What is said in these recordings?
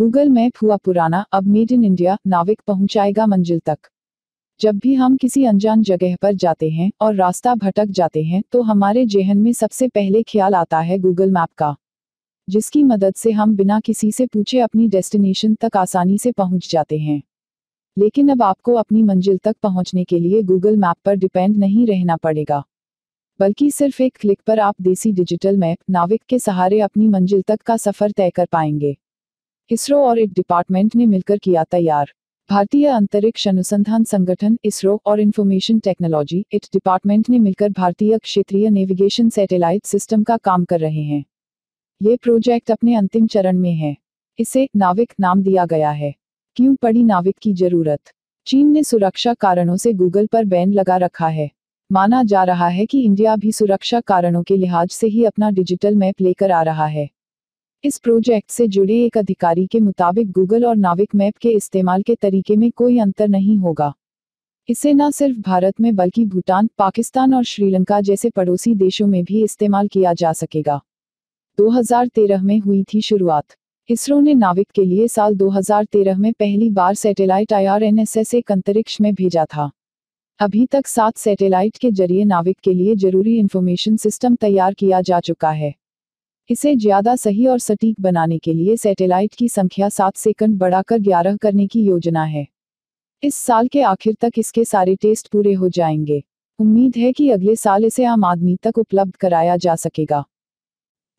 Google map हुआ पुराना, अब मेड इन इंडिया नाविक पहुंचाएगा मंजिल तक। जब भी हम किसी अनजान जगह पर जाते हैं और रास्ता भटक जाते हैं तो हमारे जेहन में सबसे पहले ख्याल आता है गूगल मैप का। जिसकी मदद से हम बिना किसी से पूछे अपनी डेस्टिनेशन तक आसानी से पहुँच जाते हैं। लेकिन अब आपको अपनी मंजिल तक पहुँचने के लिए गूगल मैप पर डिपेंड नहीं रहना पड़ेगा। बल्कि सिर्फ़ एक क्लिक पर आप देसी डिजिटल मैप, नाविक के सहारे अपनी मंजिल तक का सफ़र तय कर पाएँगे। इसरो और इट डिपार्टमेंट ने मिलकर किया तैयार। भारतीय अंतरिक्ष अनुसंधान संगठन, इसरो और इन्फॉर्मेशन टेक्नोलॉजी, इट डिपार्टमेंट ने मिलकर भारतीय क्षेत्रीय नेविगेशन सैटेलाइट सिस्टम का काम कर रहे हैं। ये प्रोजेक्ट अपने अंतिम चरण में है। इसे नाविक नाम दिया गया है। क्यों पड़ी नाविक की ज़रूरत? चीन ने सुरक्षा कारणों से गूगल पर बैन लगा रखा है। माना जा रहा है कि इंडिया भी सुरक्षा कारणों के लिहाज से ही अपना डिजिटल मैप लेकर आ रहा है। इस प्रोजेक्ट से जुड़े एक अधिकारी के मुताबिक गूगल और नाविक मैप के इस्तेमाल के तरीके में कोई अंतर नहीं होगा। इसे न सिर्फ़ भारत में बल्कि भूटान, पाकिस्तान और श्रीलंका जैसे पड़ोसी देशों में भी इस्तेमाल किया जा सकेगा। 2013 में हुई थी शुरुआत। इसरो ने नाविक के लिए साल 2013 में पहली बार सैटेलाइट आईआरएनएसएस एक अंतरिक्ष में भेजा था। अभी तक सात सैटेलाइट के ज़रिए नाविक के लिए ज़रूरी इन्फॉर्मेशन सिस्टम तैयार किया जा चुका है। इसे ज़्यादा सही और सटीक बनाने के लिए सैटेलाइट की संख्या सात सेकंड बढ़ाकर ग्यारह करने की योजना है। इस साल के आखिर तक इसके सारे टेस्ट पूरे हो जाएँगे। उम्मीद है कि अगले साल इसे आम आदमी तक उपलब्ध कराया जा सकेगा।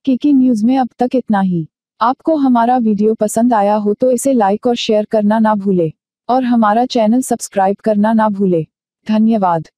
केकी न्यूज़ में अब तक इतना ही। आपको हमारा वीडियो पसंद आया हो तो इसे लाइक और शेयर करना ना भूले। और हमारा चैनल सब्सक्राइब करना ना भूले। धन्यवाद।